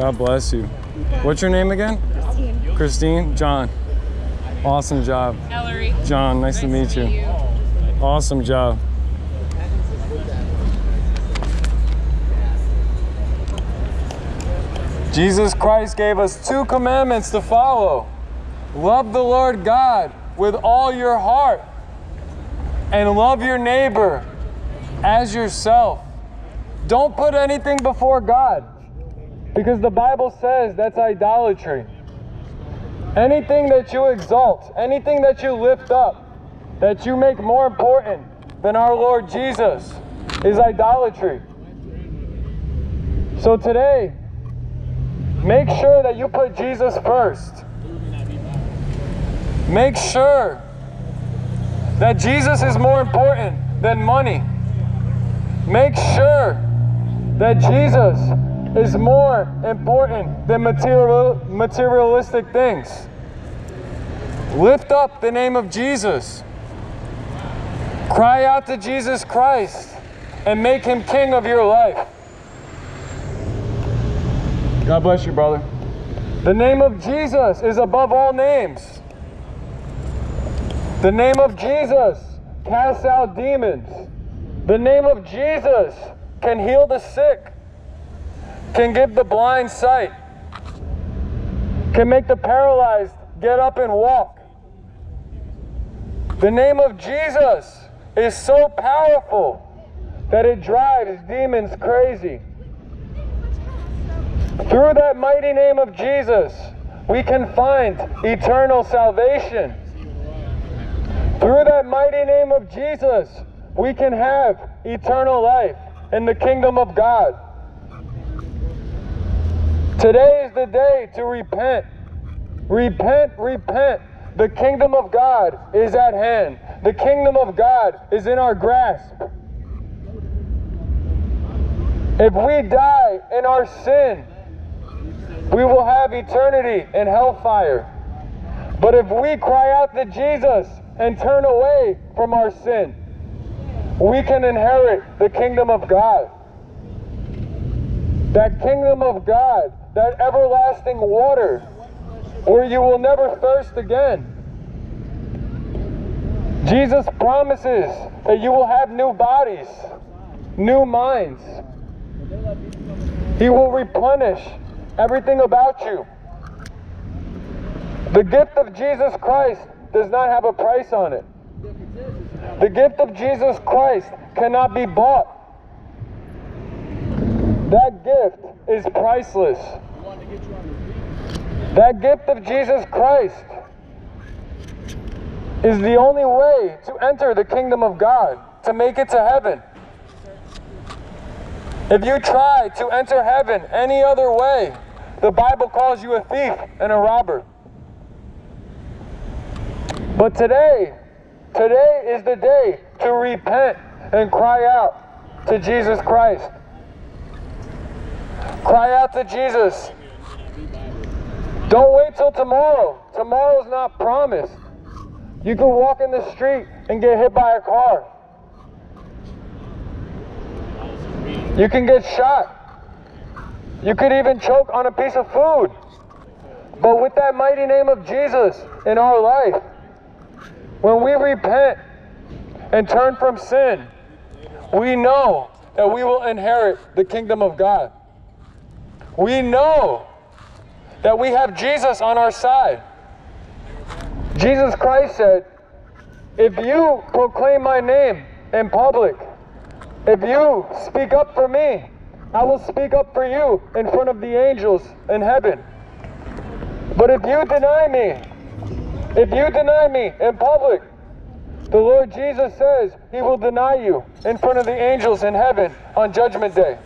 God bless you. What's your name again? Christine. Christine? John. Awesome job. Ellery. John, nice, to meet you. Awesome job. Jesus Christ gave us two commandments to follow. Love the Lord God with all your heart and love your neighbor as yourself. Don't put anything before God because the Bible says that's idolatry. Anything that you exalt, anything that you lift up, that you make more important than our Lord Jesus is idolatry. So today, make sure that you put Jesus first. Make sure that Jesus is more important than money. Make sure that Jesus is more important than material, materialistic things. Lift up the name of Jesus. Cry out to Jesus Christ and make him king of your life. God bless you, brother. The name of Jesus is above all names. The name of Jesus casts out demons. The name of Jesus can heal the sick, can give the blind sight, can make the paralyzed get up and walk. The name of Jesus is so powerful that it drives demons crazy. Through that mighty name of Jesus, we can find eternal salvation. Through that mighty name of Jesus, we can have eternal life in the kingdom of God. Today is the day to repent. Repent, repent. The kingdom of God is at hand. The kingdom of God is in our grasp. If we die in our sin, we will have eternity in hellfire. But if we cry out to Jesus and turn away from our sin, we can inherit the kingdom of God. That kingdom of God, that everlasting water where you will never thirst again. Jesus promises that you will have new bodies, new minds. He will replenish everything about you. The gift of Jesus Christ does not have a price on it. The gift of Jesus Christ cannot be bought. That gift is priceless. That gift of Jesus Christ is the only way to enter the kingdom of God, to make it to heaven. If you try to enter heaven any other way, the Bible calls you a thief and a robber. But today, today is the day to repent and cry out to Jesus Christ. Cry out to Jesus. Don't wait till tomorrow. Tomorrow's not promised. You can walk in the street and get hit by a car. You can get shot. You could even choke on a piece of food. But with that mighty name of Jesus in our life, when we repent and turn from sin, we know that we will inherit the kingdom of God. We know that we have Jesus on our side. Jesus Christ said, If you proclaim my name in public, if you speak up for me, I will speak up for you in front of the angels in heaven. But if you deny me, if you deny me in public, the Lord Jesus says he will deny you in front of the angels in heaven on Judgment Day.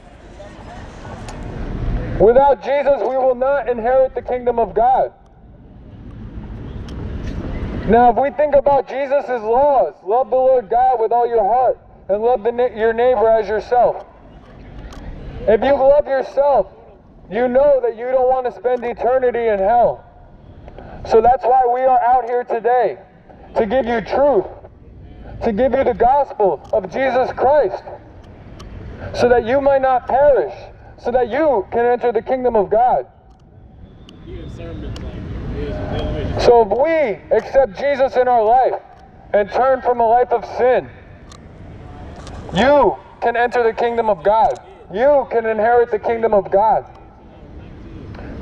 Without Jesus, we will not inherit the kingdom of God. Now, if we think about Jesus' laws, love the Lord God with all your heart and love the, your neighbor as yourself. If you love yourself, you know that you don't want to spend eternity in hell. So that's why we are out here today to give you truth, to give you the gospel of Jesus Christ, so that you might not perish, so that you can enter the kingdom of God. So if we accept Jesus in our life and turn from a life of sin, you can enter the kingdom of God. You can inherit the kingdom of God.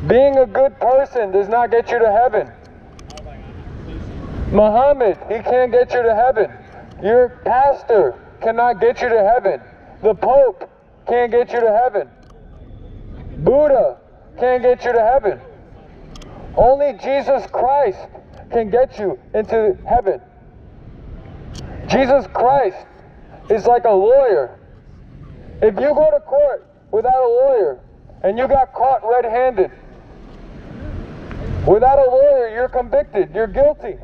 Being a good person does not get you to heaven. Muhammad, he can't get you to heaven. Your pastor cannot get you to heaven. The Pope can't get you to heaven. Buddha can't get you to heaven. Only Jesus Christ can get you into heaven. Jesus Christ is like a lawyer. If you go to court without a lawyer and you got caught red handed, without a lawyer, you're convicted, you're guilty.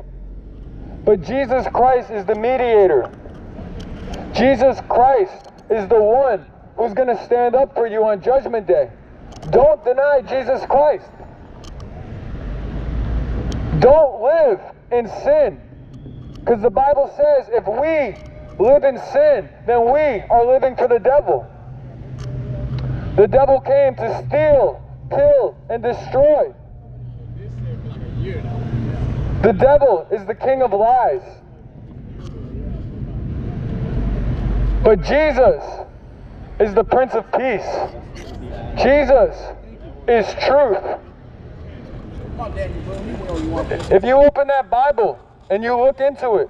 But Jesus Christ is the mediator. Jesus Christ is the one who's going to stand up for you on Judgment Day. Don't deny Jesus Christ. Don't live in sin. Because the Bible says if we live in sin, then we are living for the devil. The devil came to steal, kill, and destroy. The devil is the king of lies. But Jesus is the Prince of Peace. Jesus is truth. If you open that Bible and you look into it,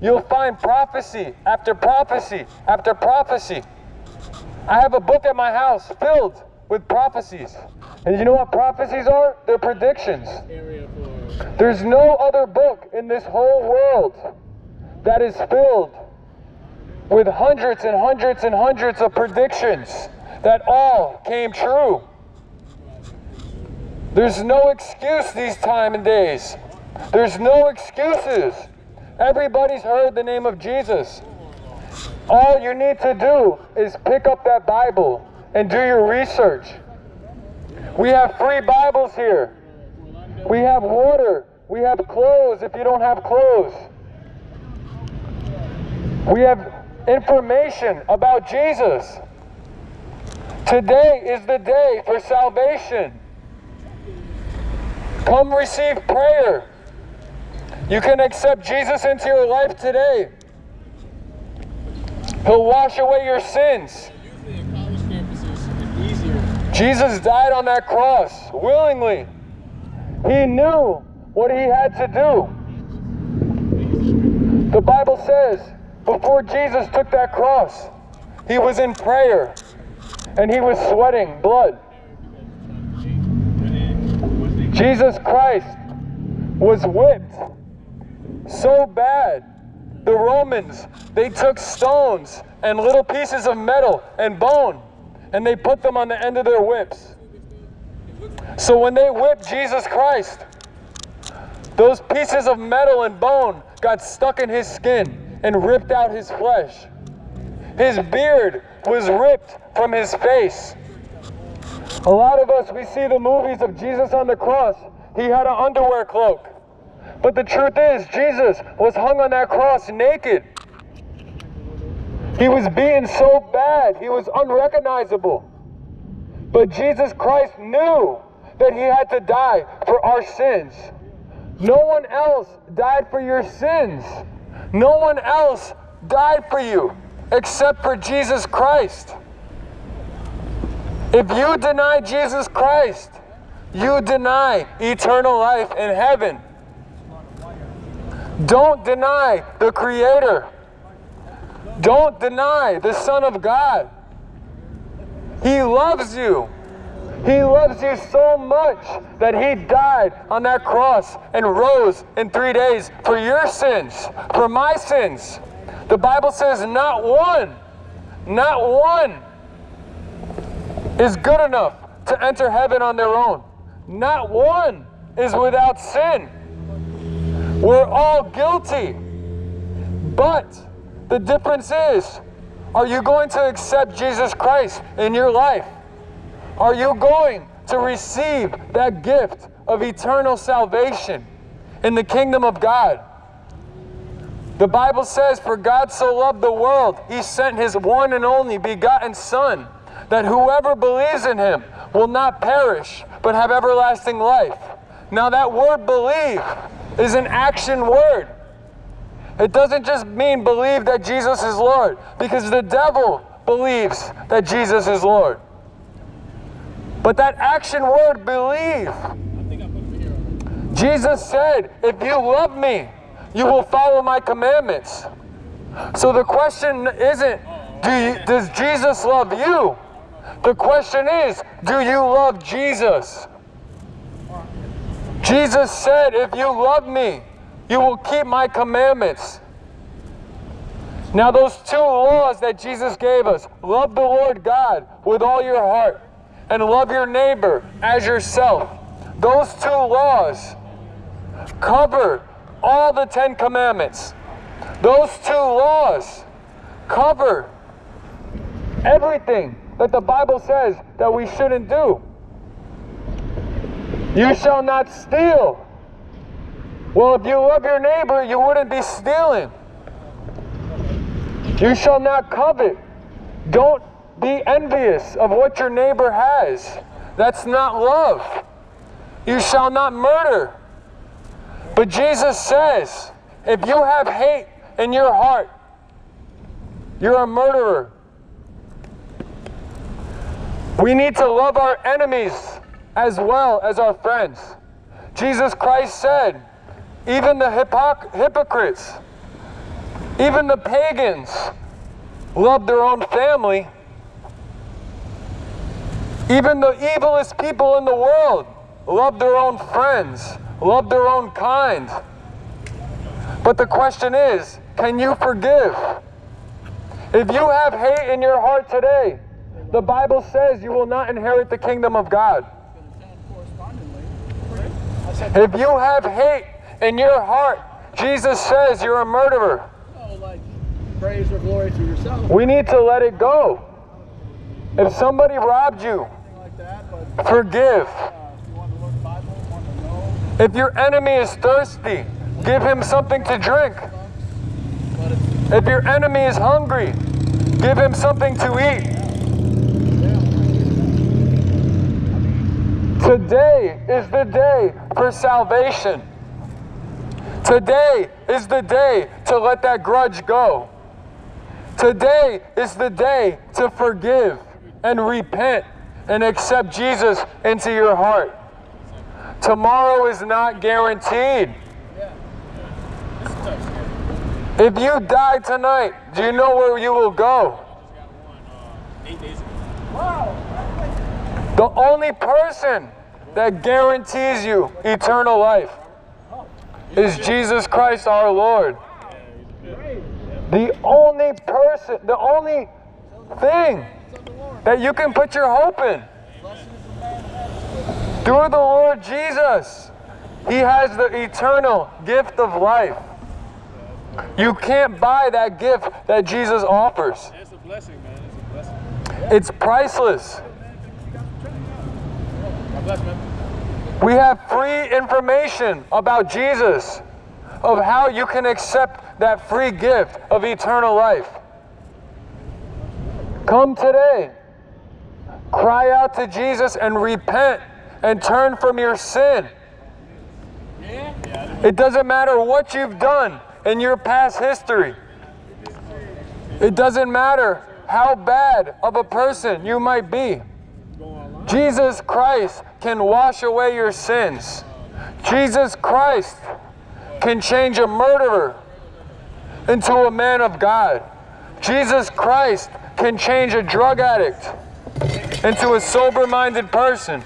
you'll find prophecy after prophecy after prophecy. I have a book at my house filled with prophecies. And you know what prophecies are? They're predictions. There's no other book in this whole world that is filled with hundreds and hundreds and hundreds of predictions that all came true. There's no excuse these time and days. There's no excuses. Everybody's heard the name of Jesus. All you need to do is pick up that Bible and do your research. We have free Bibles here. We have water. We have clothes if you don't have clothes. We have information about Jesus. Today is the day for salvation. Come receive prayer. You can accept Jesus into your life today. He'll wash away your sins. Jesus died on that cross willingly. He knew what he had to do. The Bible says before Jesus took that cross, he was in prayer and he was sweating blood. Jesus Christ was whipped so bad. The Romans, they took stones and little pieces of metal and bone and they put them on the end of their whips. So when they whipped Jesus Christ, those pieces of metal and bone got stuck in his skin and ripped out his flesh. His beard was ripped from his face. A lot of us, we see the movies of Jesus on the cross. He had an underwear cloak. But the truth is, Jesus was hung on that cross naked. He was beaten so bad, he was unrecognizable. But Jesus Christ knew that he had to die for our sins. No one else died for your sins. No one else died for you except for Jesus Christ. If you deny Jesus Christ, you deny eternal life in heaven. Don't deny the Creator. Don't deny the Son of God. He loves you. He loves you so much that He died on that cross and rose in three days for your sins, for my sins. The Bible says, not one, not one is good enough to enter heaven on their own. Not one is without sin. We're all guilty. But the difference is are you going to accept Jesus Christ in your life? Are you going to receive that gift of eternal salvation in the kingdom of God? The Bible says, For God so loved the world, he sent his one and only begotten Son, that whoever believes in him will not perish, but have everlasting life. Now, that word believe is an action word. It doesn't just mean believe that Jesus is Lord, because the devil believes that Jesus is Lord. But that action word, believe. Jesus said, If you love me, you will follow my commandments. So the question isn't, do you, does Jesus love you? The question is, do you love Jesus? Jesus said, If you love me, you will keep my commandments. Now, those two laws that Jesus gave us love the Lord God with all your heart and love your neighbor as yourself. Those two laws cover all the Ten Commandments. Those two laws cover everything that the Bible says that we shouldn't do. You shall not steal. Well, if you love your neighbor, you wouldn't be stealing. You shall not covet. Don't be envious of what your neighbor has. That's not love. You shall not murder. But Jesus says, if you have hate in your heart, you're a murderer. We need to love our enemies as well as our friends. Jesus Christ said, even the hypoc- hypocrites, even the pagans love their own family. Even the evilest people in the world love their own friends, love their own kind. But the question is, can you forgive? If you have hate in your heart today, the Bible says you will not inherit the kingdom of God. If you have hate in your heart, Jesus says you're a murderer. Oh, like praise or glory to yourself. We need to let it go. If somebody robbed you, like that. But forgive. uh, if you want to learn the Bible, want to know, If your enemy is thirsty, give him something to drink. If your enemy is hungry, give him something to eat. Today is the day for salvation. Today is the day to let that grudge go. Today is the day to forgive and repent and accept Jesus into your heart. Tomorrow is not guaranteed. If you die tonight, do you know where you will go? The only person that guarantees you eternal life is Jesus Christ our Lord. The only person, the only thing that you can put your hope in. Through the Lord Jesus, He has the eternal gift of life. You can't buy that gift that Jesus offers. It's a blessing, man. It's a blessing. It's priceless. We have free information about Jesus, of how you can accept that free gift of eternal life. Come today. Cry out to Jesus and repent and turn from your sin. It doesn't matter what you've done in your past history. It doesn't matter how bad of a person you might be. Jesus Christ can wash away your sins. Jesus Christ can change a murderer into a man of God. Jesus Christ can change a drug addict into a sober minded person.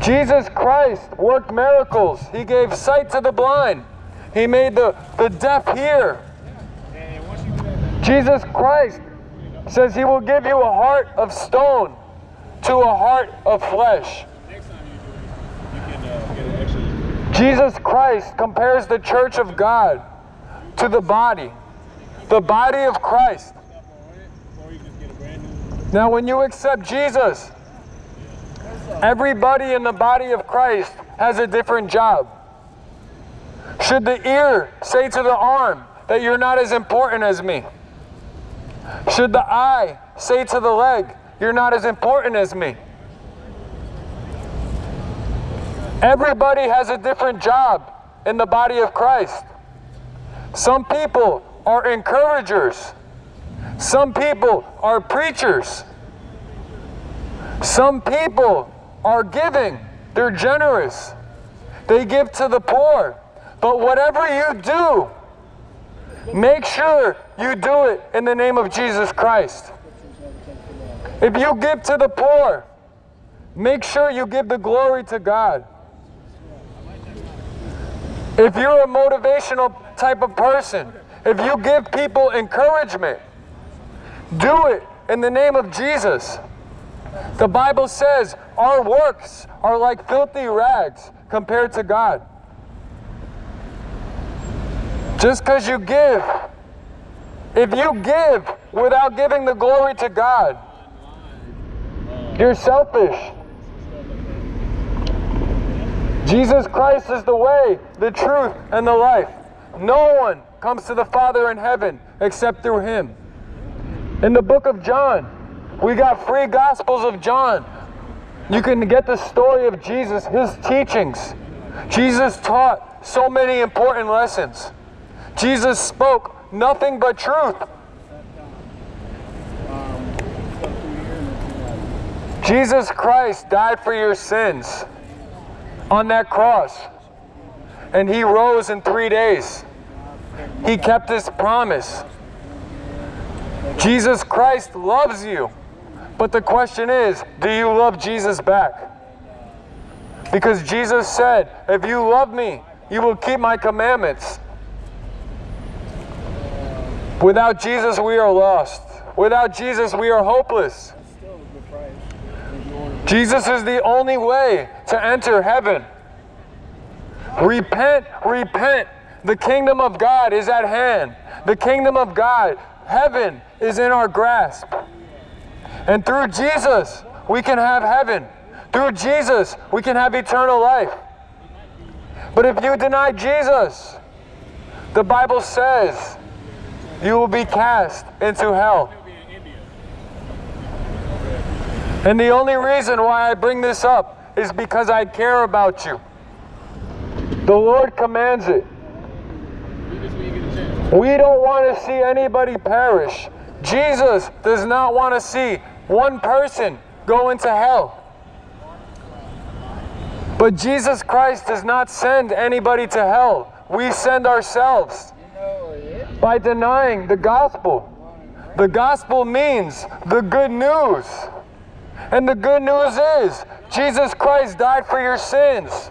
Jesus Christ worked miracles. He gave sight to the blind. He made the, the deaf hear. Jesus Christ says he will give you a heart of stone to a heart of flesh. Jesus Christ compares the church of God to the body, the body of Christ. Now, when you accept Jesus, everybody in the body of Christ has a different job. Should the ear say to the arm that you're not as important as me? Should the eye say to the leg, You're not as important as me? Everybody has a different job in the body of Christ. Some people are encouragers. Some people are preachers. Some people are giving. They're generous. They give to the poor. But whatever you do, make sure you do it in the name of Jesus Christ. If you give to the poor, make sure you give the glory to God. If you're a motivational type of person, if you give people encouragement, do it in the name of Jesus. The Bible says our works are like filthy rags compared to God. Just because you give, if you give without giving the glory to God, you're selfish. Jesus Christ is the way, the truth, and the life. No one comes to the Father in heaven except through Him. In the book of John, we got free Gospels of John. You can get the story of Jesus, His teachings. Jesus taught so many important lessons. Jesus spoke nothing but truth. Jesus Christ died for your sins on that cross. And he rose in three days. He kept his promise. Jesus Christ loves you. But the question is do you love Jesus back? Because Jesus said, If you love me, you will keep my commandments. Without Jesus, we are lost. Without Jesus, we are hopeless. Jesus is the only way to enter heaven. Repent, repent. The kingdom of God is at hand. The kingdom of God, heaven, is in our grasp. And through Jesus, we can have heaven. Through Jesus, we can have eternal life. But if you deny Jesus, the Bible says you will be cast into hell. And the only reason why I bring this up is because I care about you. The Lord commands it. We don't want to see anybody perish. Jesus does not want to see one person go into hell. But Jesus Christ does not send anybody to hell. We send ourselves by denying the gospel. The gospel means the good news. And the good news is Jesus Christ died for your sins.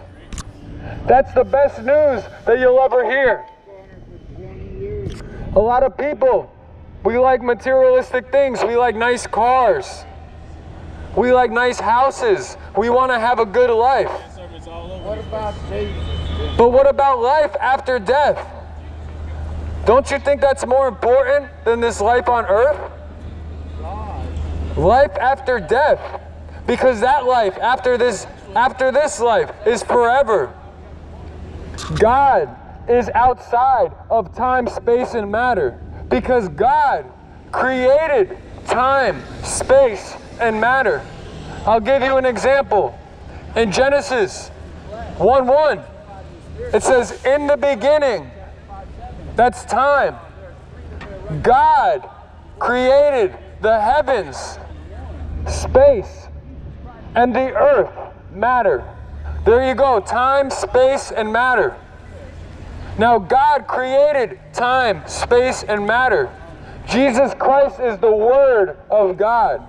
That's the best news that you'll ever hear. A lot of people, we like materialistic things. We like nice cars. We like nice houses. We want to have a good life. But what about life after death? Don't you think that's more important than this life on earth? Life after death. Because that life after this after this life is forever. God is outside of time, space, and matter. Because God created time, space, and matter. I'll give you an example. In Genesis 1 1, it says, In the beginning, that's time. God created the heavens, space, and the earth, matter. There you go time, space, and matter. Now, God created time, space, and matter. Jesus Christ is the Word of God.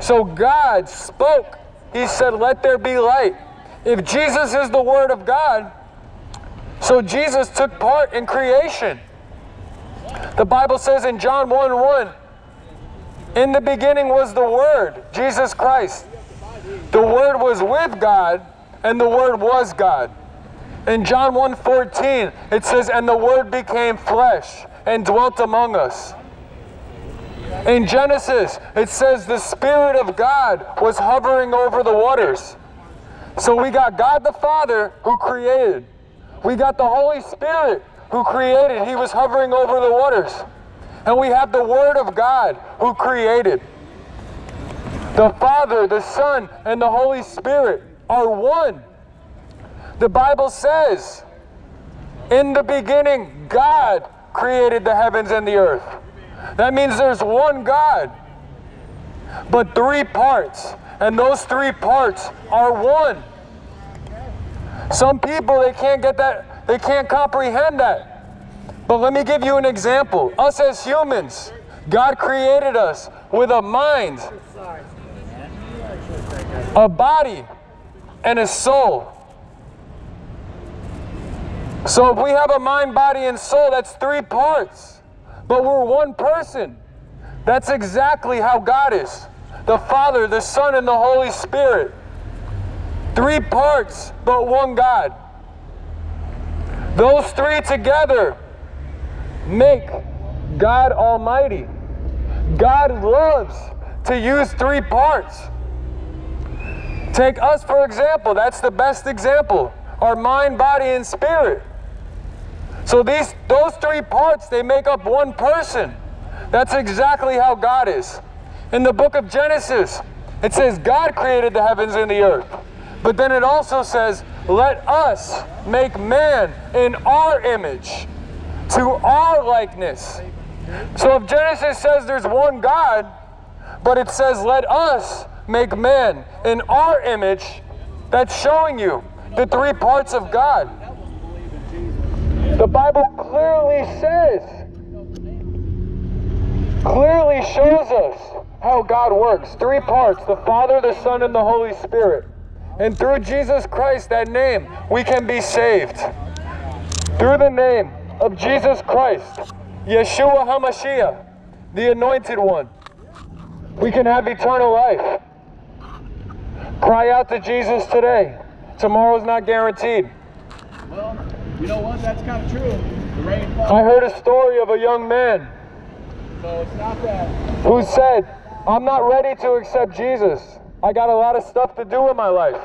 So God spoke. He said, Let there be light. If Jesus is the Word of God, so Jesus took part in creation. The Bible says in John 1 1, in the beginning was the Word, Jesus Christ. The Word was with God, and the Word was God. In John 1.14, it says, And the Word became flesh and dwelt among us. In Genesis, it says the Spirit of God was hovering over the waters. So we got God the Father who created. We got the Holy Spirit who created. He was hovering over the waters. And we have the Word of God who created. The Father, the Son, and the Holy Spirit are one. The Bible says, in the beginning, God created the heavens and the earth. That means there's one God, but three parts. And those three parts are one. Some people, they can't get that, they can't comprehend that. But let me give you an example. Us as humans, God created us with a mind, a body, and a soul. So if we have a mind, body, and soul, that's three parts. But we're one person. That's exactly how God is the Father, the Son, and the Holy Spirit. Three parts, but one God. Those three together make God Almighty. God loves to use three parts. Take us, for example, that's the best example our mind, body, and spirit. So these those three parts they make up one person. That's exactly how God is. In the book of Genesis, it says God created the heavens and the earth. But then it also says, "Let us make man in our image, to our likeness." So if Genesis says there's one God, but it says, "Let us make man in our image," that's showing you the three parts of God. The Bible clearly says, clearly shows us how God works. Three parts the Father, the Son, and the Holy Spirit. And through Jesus Christ, that name, we can be saved. Through the name of Jesus Christ, Yeshua HaMashiach, the Anointed One, we can have eternal life. Cry out to Jesus today. Tomorrow's not guaranteed. Well, you know what? That's kind of true. The rain falls. I heard a story of a young man So it's not that. who said, I'm not ready to accept Jesus. I got a lot of stuff to do in my life.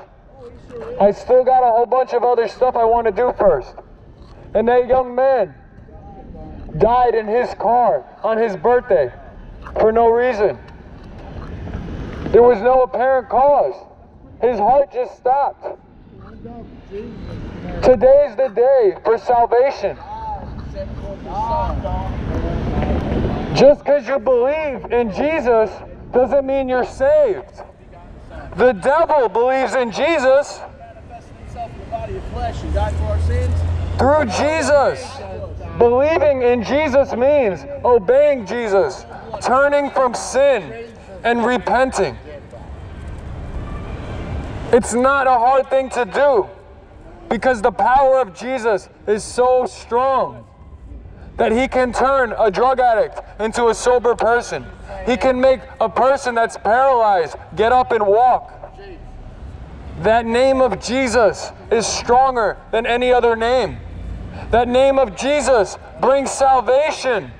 I still got a whole bunch of other stuff I want to do first. And that young man died in his car on his birthday for no reason. There was no apparent cause. His heart just stopped. Today is the day for salvation. Just because you believe in Jesus doesn't mean you're saved. The devil believes in Jesus Manifested himself in the body of flesh and died for our sins. Through Jesus. Believing in Jesus means obeying Jesus, turning from sin, and repenting. It's not a hard thing to do because the power of Jesus is so strong that he can turn a drug addict into a sober person. He can make a person that's paralyzed get up and walk. That name of Jesus is stronger than any other name. That name of Jesus brings salvation.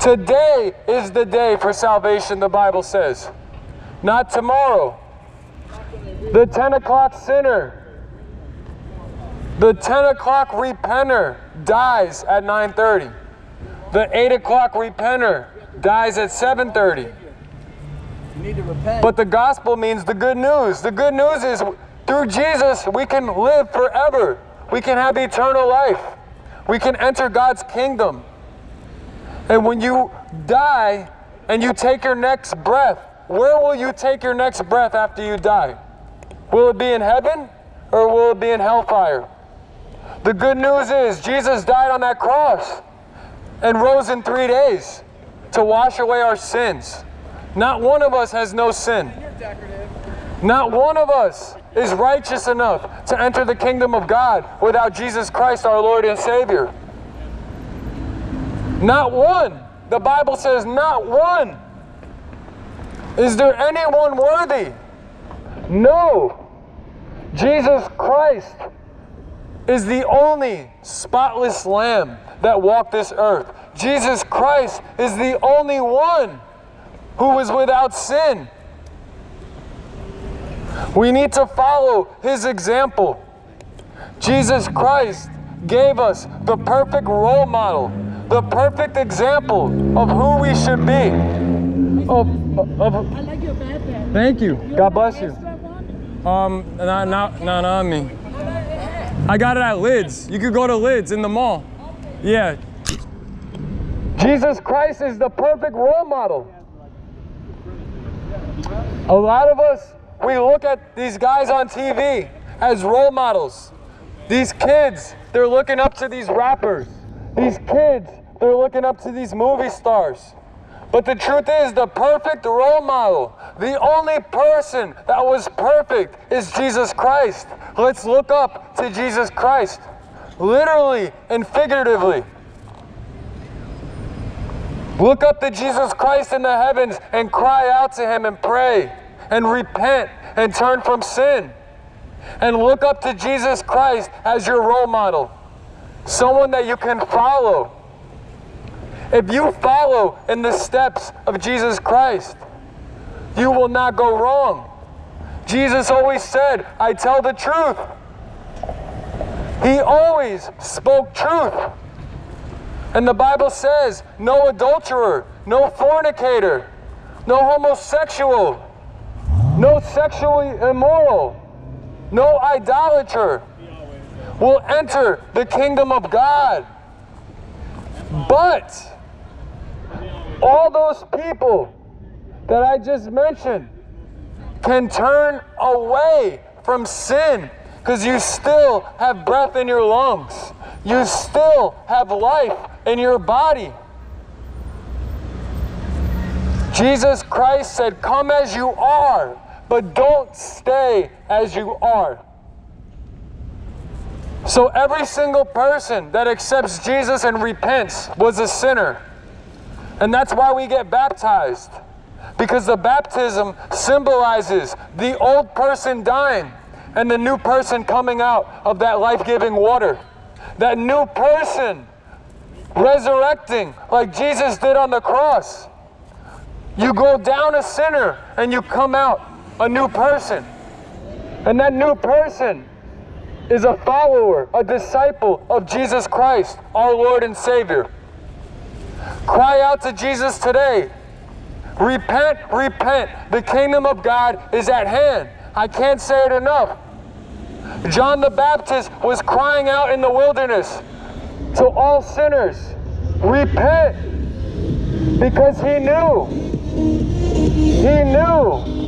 Today is the day for salvation, the Bible says. Not tomorrow. The 10 o'clock sinner, the 10 o'clock repenter dies at 9.30. The 8 o'clock repenter dies at 7.30. Need to repent. But the gospel means the good news. The good news is through Jesus, we can live forever. We can have eternal life. We can enter God's kingdom. And when you die and you take your next breath, where will you take your next breath after you die? Will it be in heaven or will it be in hellfire? The good news is Jesus died on that cross and rose in three days to wash away our sins. Not one of us has no sin. Not one of us is righteous enough to enter the kingdom of God without Jesus Christ, our Lord and Savior. Not one. The Bible says, not one. Is there anyone worthy? No. Jesus Christ is the only spotless lamb that walked this earth. Jesus Christ is the only one who was without sin. We need to follow his example. Jesus Christ gave us the perfect role model, the perfect example of who we should be. Of, of, thank you. God bless you. Um, not, not, not on me. I got it at Lids. You could go to Lids in the mall. Yeah. Jesus Christ is the perfect role model. A lot of us, we look at these guys on TV as role models. These kids, they're looking up to these rappers. These kids, they're looking up to these movie stars. But the truth is, the perfect role model, the only person that was perfect is Jesus Christ. Let's look up to Jesus Christ, literally and figuratively. Look up to Jesus Christ in the heavens and cry out to Him and pray and repent and turn from sin. And look up to Jesus Christ as your role model, someone that you can follow. If you follow in the steps of Jesus Christ, you will not go wrong. Jesus always said, I tell the truth. He always spoke truth. And the Bible says, no adulterer, no fornicator, no homosexual, no sexually immoral, no idolater will enter the kingdom of God. But all those people that I just mentioned can turn away from sin because you still have breath in your lungs. You still have life in your body. Jesus Christ said, Come as you are, but don't stay as you are. So every single person that accepts Jesus and repents was a sinner. And that's why we get baptized. Because the baptism symbolizes the old person dying and the new person coming out of that life giving water. That new person resurrecting like Jesus did on the cross. You go down a sinner and you come out a new person. And that new person is a follower, a disciple of Jesus Christ, our Lord and Savior. Cry out to Jesus today. Repent, repent. The kingdom of God is at hand. I can't say it enough. John the Baptist was crying out in the wilderness to all sinners, repent, because he knew, he knew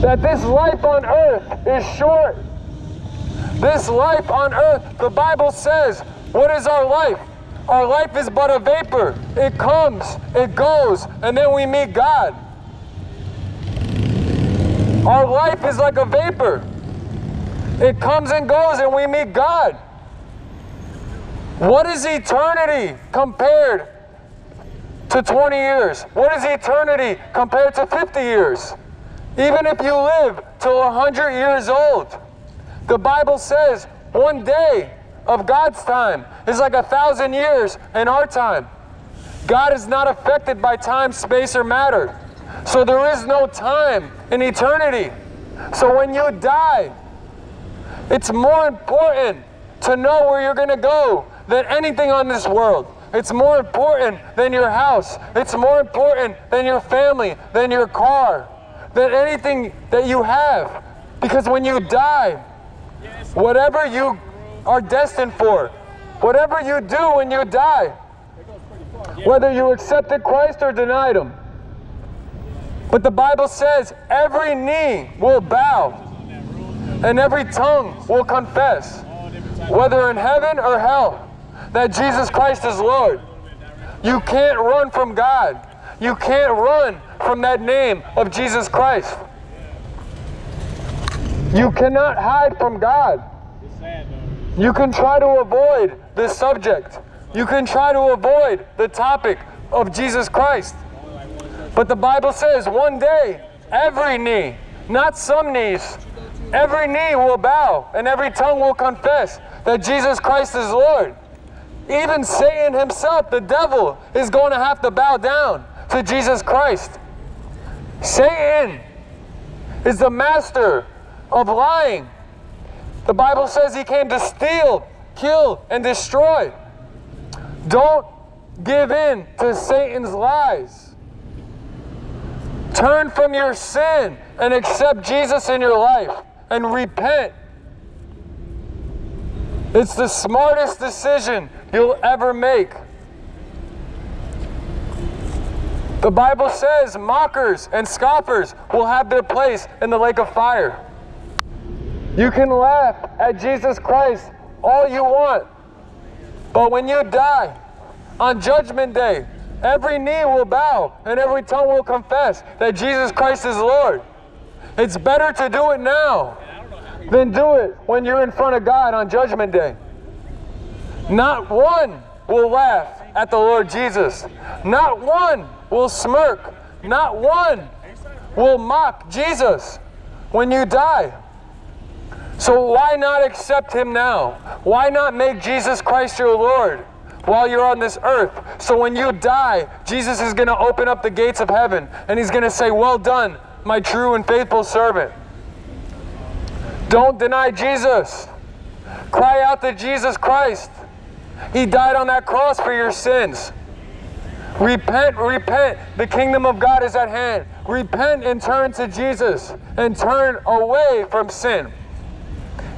that this life on earth is short. This life on earth, the Bible says, what is our life? Our life is but a vapor. It comes, it goes, and then we meet God. Our life is like a vapor. It comes and goes, and we meet God. What is eternity compared to 20 years? What is eternity compared to 50 years? Even if you live till 100 years old, the Bible says one day of God's time is like a thousand years in our time. God is not affected by time, space, or matter. So there is no time in eternity. So when you die, it's more important to know where you're going to go than anything on this world. It's more important than your house. It's more important than your family, than your car, than anything that you have. Because when you die, whatever you are destined for, whatever you do when you die, whether you accepted Christ or denied Him. But the Bible says every knee will bow and every tongue will confess, whether in heaven or hell, that Jesus Christ is Lord. You can't run from God. You can't run from that name of Jesus Christ. You cannot hide from God. You can try to avoid this subject. You can try to avoid the topic of Jesus Christ. But the Bible says one day, every knee, not some knees, every knee will bow and every tongue will confess that Jesus Christ is Lord. Even Satan himself, the devil, is going to have to bow down to Jesus Christ. Satan is the master of lying. The Bible says he came to steal, kill, and destroy. Don't give in to Satan's lies. Turn from your sin and accept Jesus in your life and repent. It's the smartest decision you'll ever make. The Bible says mockers and scoffers will have their place in the lake of fire. You can laugh at Jesus Christ all you want, but when you die on Judgment Day, every knee will bow and every tongue will confess that Jesus Christ is Lord. It's better to do it now than do it when you're in front of God on Judgment Day. Not one will laugh at the Lord Jesus. Not one will smirk. Not one will mock Jesus when you die. So why not accept him now? Why not make Jesus Christ your Lord while you're on this earth? So when you die, Jesus is going to open up the gates of heaven and he's going to say, Well done, my true and faithful servant. Don't deny Jesus. Cry out to Jesus Christ. He died on that cross for your sins. Repent, repent. The kingdom of God is at hand. Repent and turn to Jesus and turn away from sin.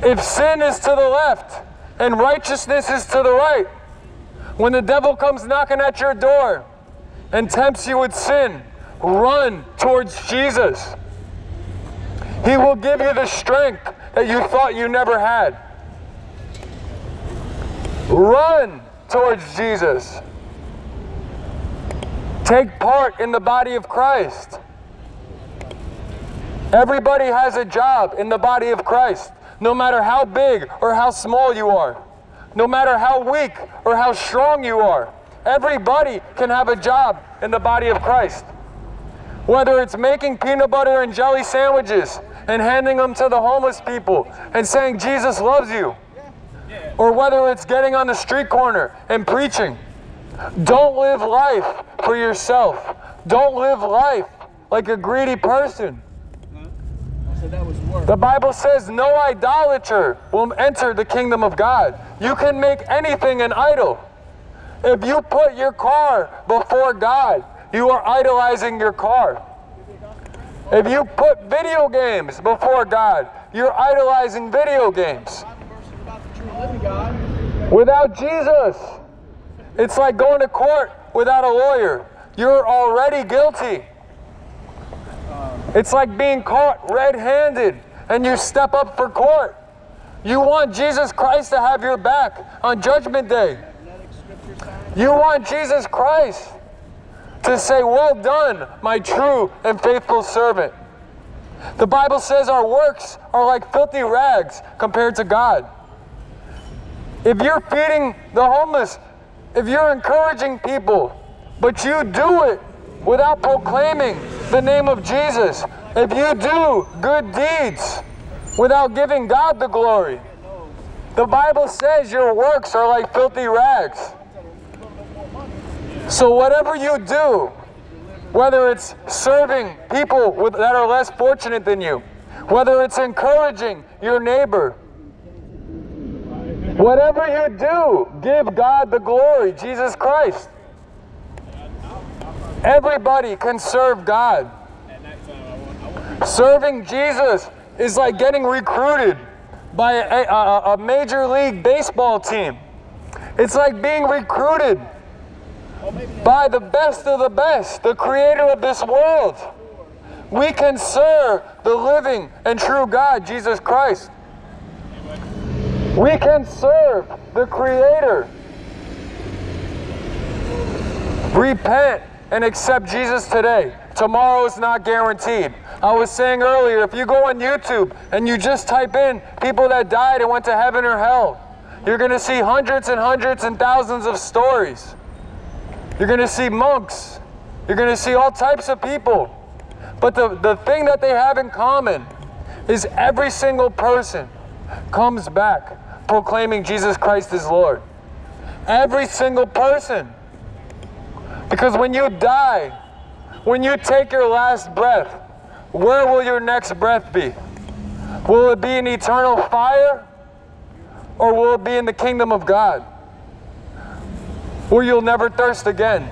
If sin is to the left and righteousness is to the right, when the devil comes knocking at your door and tempts you with sin, run towards Jesus. He will give you the strength that you thought you never had. Run towards Jesus. Take part in the body of Christ. Everybody has a job in the body of Christ, no matter how big or how small you are, no matter how weak or how strong you are. Everybody can have a job in the body of Christ. Whether it's making peanut butter and jelly sandwiches and handing them to the homeless people and saying, Jesus loves you, or whether it's getting on the street corner and preaching. Don't live life for yourself. Don't live life like a greedy person. The Bible says no idolater will enter the kingdom of God. You can make anything an idol. If you put your car before God, you are idolizing your car. If you put video games before God, you're idolizing video games. Without Jesus, it's like going to court without a lawyer. You're already guilty. It's like being caught red handed and you step up for court. You want Jesus Christ to have your back on Judgment Day. You want Jesus Christ to say, Well done, my true and faithful servant. The Bible says our works are like filthy rags compared to God. If you're feeding the homeless, if you're encouraging people, but you do it without proclaiming the name of Jesus, if you do good deeds without giving God the glory, the Bible says your works are like filthy rags. So, whatever you do, whether it's serving people with, that are less fortunate than you, whether it's encouraging your neighbor, whatever you do, give God the glory, Jesus Christ. Everybody can serve God. Serving Jesus is like getting recruited by a, a, a major league baseball team. It's like being recruited by the best of the best, the creator of this world. We can serve the living and true God, Jesus Christ. We can serve the creator. Repent and accept Jesus today. Tomorrow is not guaranteed. I was saying earlier, if you go on YouTube and you just type in people that died and went to heaven or hell, you're going to see hundreds and hundreds and thousands of stories. You're going to see monks. You're going to see all types of people. But the, the thing that they have in common is every single person comes back proclaiming Jesus Christ is Lord. Every single person. Because when you die, when you take your last breath, where will your next breath be? Will it be in eternal fire or will it be in the kingdom of God? where you'll never thirst again.